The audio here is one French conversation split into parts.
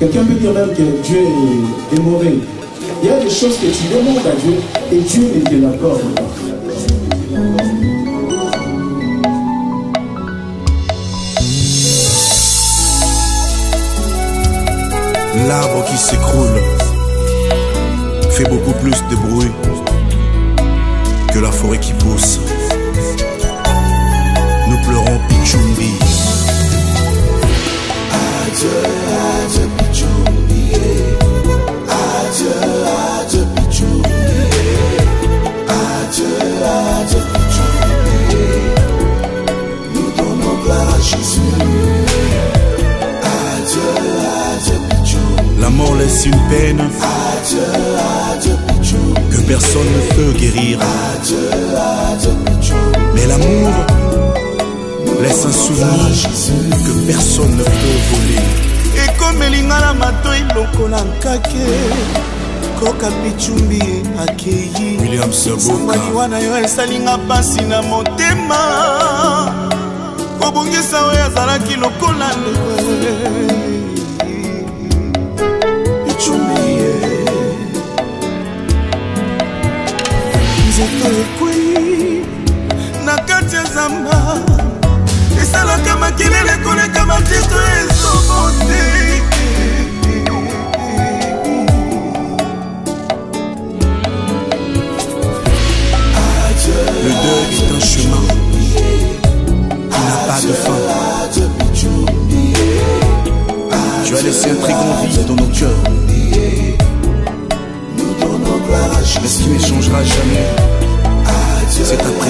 Quelqu'un peut dire même que Dieu est, mauvais. Il y a des choses que tu demandes à Dieu et Dieu ne te l'accorde pas. L'arbre qui s'écroule fait beaucoup plus de bruit que la forêt qui pousse. Nous pleurons Jésus. Adieu, adieu, Pichumbi. La mort laisse une peine Adieu, adieu, Pichumbi. que personne ne peut guérir. Adieu, adieu, Pichumbi. Mais l'amour laisse un souvenir que personne ne peut voler. ekomelinga na matoi lokola nkake koka pichumbi akei William Saboka. sangwani wana yo esalinga mpasi na motema kobongisa oyo azalaki lokola ndeko pichumbi ye. Nzete ekwei na kati ya zamba. Esalaka makelele koleka matito esobo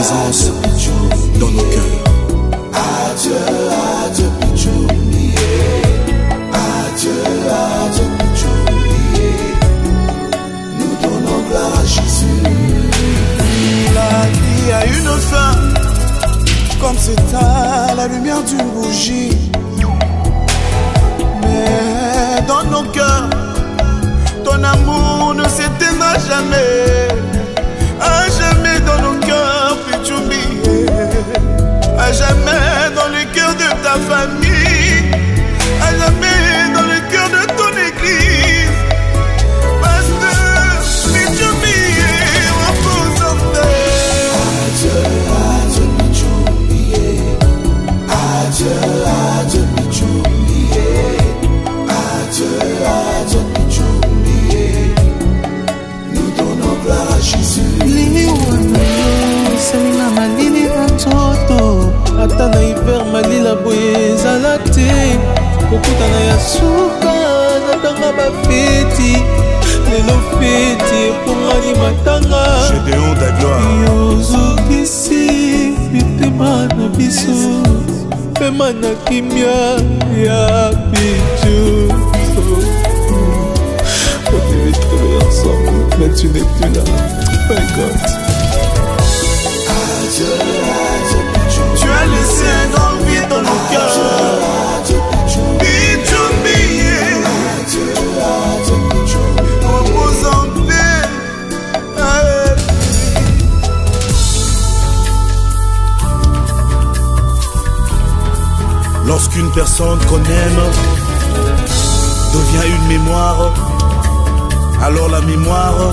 présence dans nos cœurs. Adieu, adieu. Adieu, adieu. Nous donnons gloire à Jésus. La vie a une fin Comme c'est à la lumière d'une bougie Mais dans nos cœurs Ton amour ne s'éteindra jamais kokutana ya suka na ntanga bafeti lelo feti epongani matanga. Yozokisi mitema na biso. Pema na kimia ya bijo On trouver ensemble, mais tu n'es plus là. My God. Personne qu'on aime devient une mémoire, alors la mémoire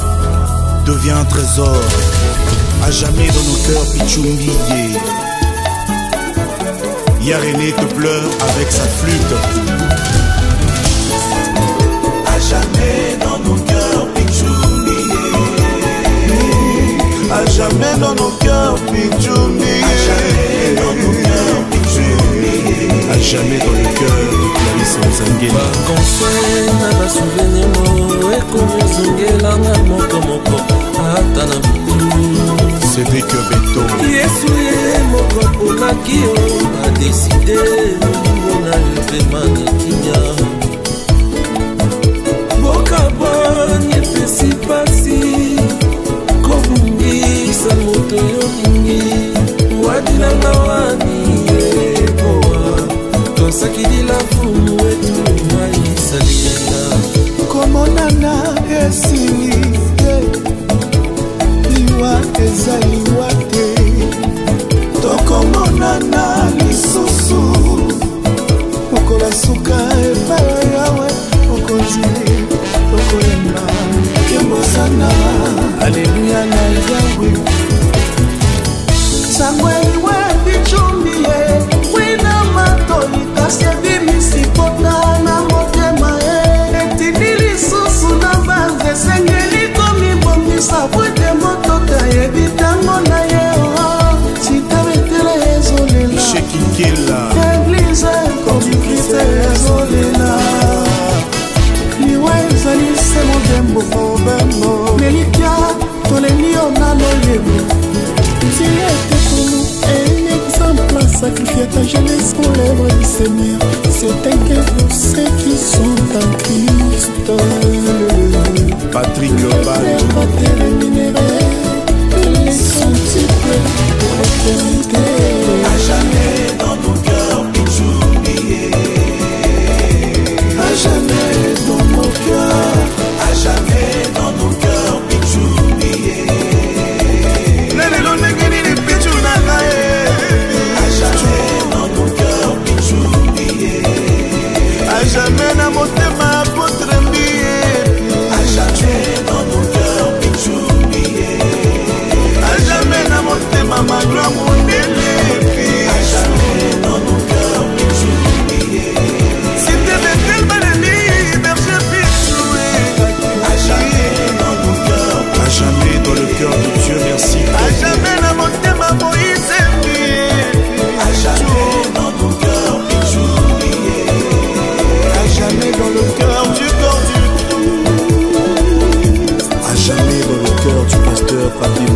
devient un trésor. À jamais dans nos cœurs, Pichumbi. Yarené te pleure avec sa flûte. bakonsole na basuvenimo ekomi ozongelanga moko moko ata na cedrike beto. Yesu ye moko aponaki yo adeside molingo na levema sacrifier ta jeunesse pour l'œuvre du Seigneur. C'est que cœur pour ceux qui sont en Christ. Patrick Global. serviteur de Dieu, merci. À jamais la montée m'a Moïse À jamais dans nos cœurs exouliés. À jamais dans le cœur du corps du Christ. À jamais dans le cœur du pasteur Papi